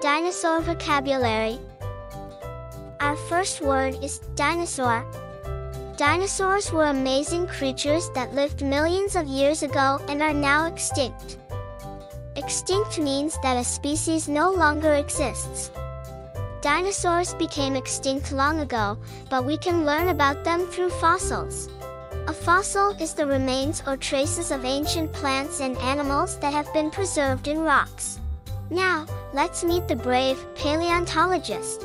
Dinosaur vocabulary. Our first word is dinosaur. Dinosaurs were amazing creatures that lived millions of years ago and are now extinct. Extinct means that a species no longer exists. Dinosaurs became extinct long ago, but we can learn about them through fossils. A fossil is the remains or traces of ancient plants and animals that have been preserved in rocks. Now, let's meet the brave paleontologist.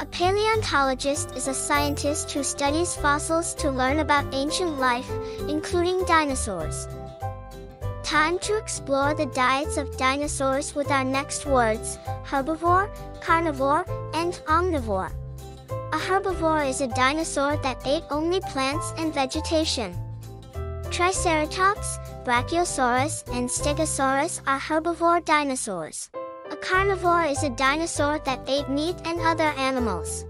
A paleontologist is a scientist who studies fossils to learn about ancient life, including dinosaurs. Time to explore the diets of dinosaurs with our next words herbivore, carnivore, and omnivore. A herbivore is a dinosaur that ate only plants and vegetation. Triceratops, Brachiosaurus, and Stegosaurus are herbivore dinosaurs. A carnivore is a dinosaur that ate meat and other animals.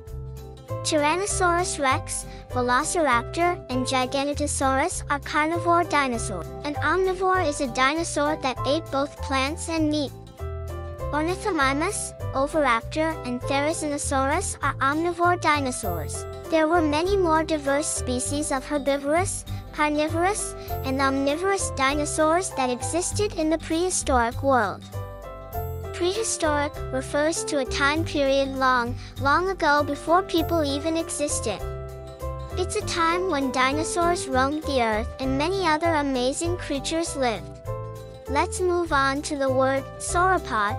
Tyrannosaurus rex, Velociraptor, and Giganotosaurus are carnivore dinosaurs. An omnivore is a dinosaur that ate both plants and meat. Ornithomimus, Oviraptor, and Therizinosaurus are omnivore dinosaurs. There were many more diverse species of herbivorous, carnivorous, and omnivorous dinosaurs that existed in the prehistoric world. Prehistoric refers to a time period long, long ago before people even existed. It's a time when dinosaurs roamed the earth and many other amazing creatures lived. Let's move on to the word sauropod,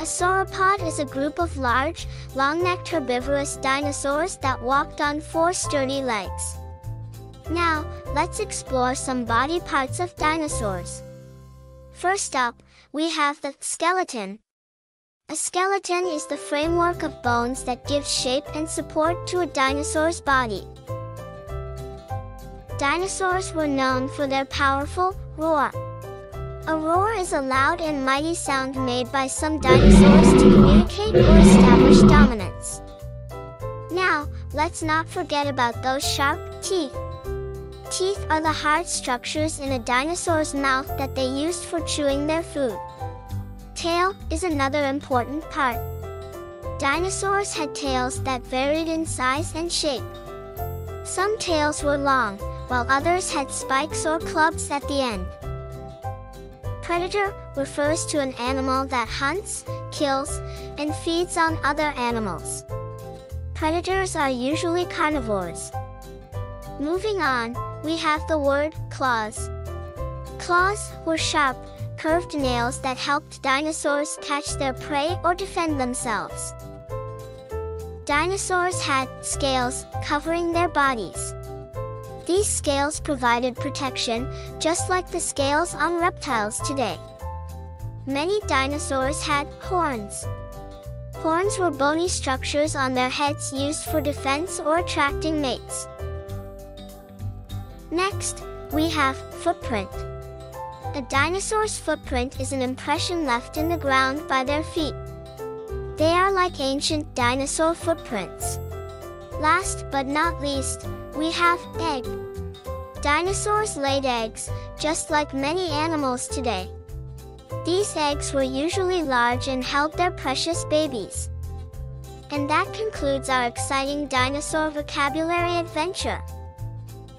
a sauropod is a group of large, long-necked herbivorous dinosaurs that walked on four sturdy legs. Now, let's explore some body parts of dinosaurs. First up, we have the skeleton. A skeleton is the framework of bones that gives shape and support to a dinosaur's body. Dinosaurs were known for their powerful roar. A roar is a loud and mighty sound made by some dinosaurs to communicate or establish dominance. Now, let's not forget about those sharp teeth. Teeth are the hard structures in a dinosaur's mouth that they used for chewing their food. Tail is another important part. Dinosaurs had tails that varied in size and shape. Some tails were long, while others had spikes or clubs at the end. Predator refers to an animal that hunts, kills, and feeds on other animals. Predators are usually carnivores. Moving on, we have the word claws. Claws were sharp, curved nails that helped dinosaurs catch their prey or defend themselves. Dinosaurs had scales covering their bodies. These scales provided protection, just like the scales on reptiles today. Many dinosaurs had horns. Horns were bony structures on their heads used for defense or attracting mates. Next, we have footprint. A dinosaur's footprint is an impression left in the ground by their feet. They are like ancient dinosaur footprints. Last but not least, we have egg. Dinosaurs laid eggs, just like many animals today. These eggs were usually large and held their precious babies. And that concludes our exciting dinosaur vocabulary adventure.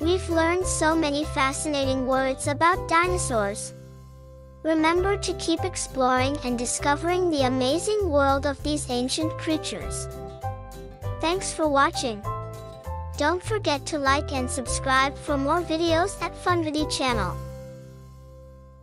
We've learned so many fascinating words about dinosaurs. Remember to keep exploring and discovering the amazing world of these ancient creatures. Thanks for watching. Don't forget to like and subscribe for more videos at Funvity channel.